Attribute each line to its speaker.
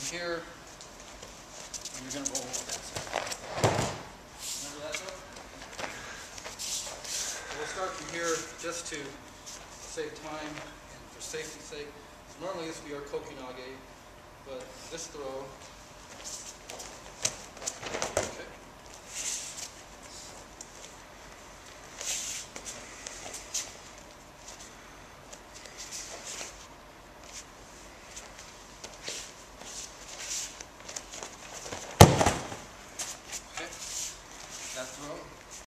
Speaker 1: here, and you're gonna roll with that side. Remember that though? We'll start from here just to save time and for safety's sake. Normally this would be our kokyunage, but this throw Jethro